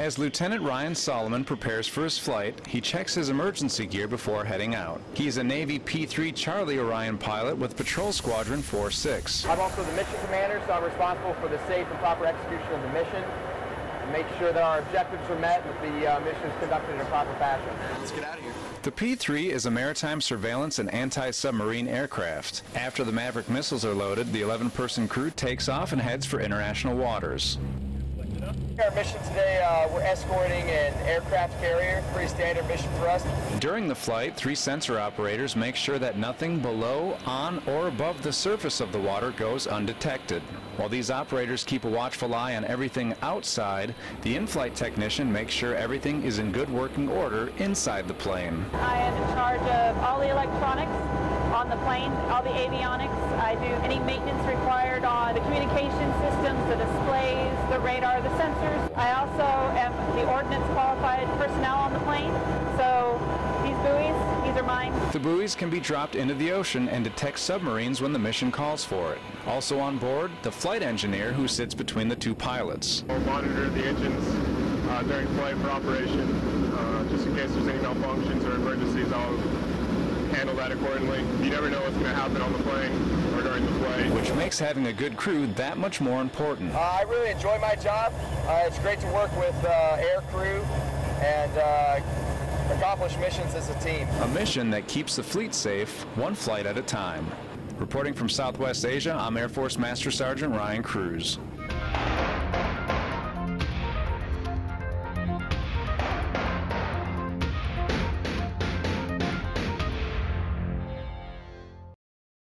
As Lieutenant Ryan Solomon prepares for his flight, he checks his emergency gear before heading out. He's a Navy P-3 Charlie Orion pilot with Patrol Squadron 4-6. I'm also the mission commander, so I'm responsible for the safe and proper execution of the mission. and Make sure that our objectives are met and that the uh, mission is conducted in a proper fashion. Let's get out of here. The P-3 is a maritime surveillance and anti-submarine aircraft. After the Maverick missiles are loaded, the 11-person crew takes off and heads for international waters. Our mission today, uh, we're escorting an aircraft carrier, pretty standard mission for us. During the flight, three sensor operators make sure that nothing below, on, or above the surface of the water goes undetected. While these operators keep a watchful eye on everything outside, the in-flight technician makes sure everything is in good working order inside the plane. I am in charge of all the electronics on the plane, all the avionics. I do any maintenance required on the communication systems, the displays, the radar, the sensors. I also am the ordnance qualified personnel on the plane. So these buoys, these are mine. The buoys can be dropped into the ocean and detect submarines when the mission calls for it. Also on board, the flight engineer who sits between the two pilots. We'll monitor the engines uh, during flight for operation, uh, just in case there's any malfunctions or emergencies. I'll handle that accordingly. You never know what's going to happen on the plane or during the flight. Which makes having a good crew that much more important. Uh, I really enjoy my job. Uh, it's great to work with uh, air crew and uh, accomplish missions as a team. A mission that keeps the fleet safe, one flight at a time. Reporting from Southwest Asia, I'm Air Force Master Sergeant Ryan Cruz.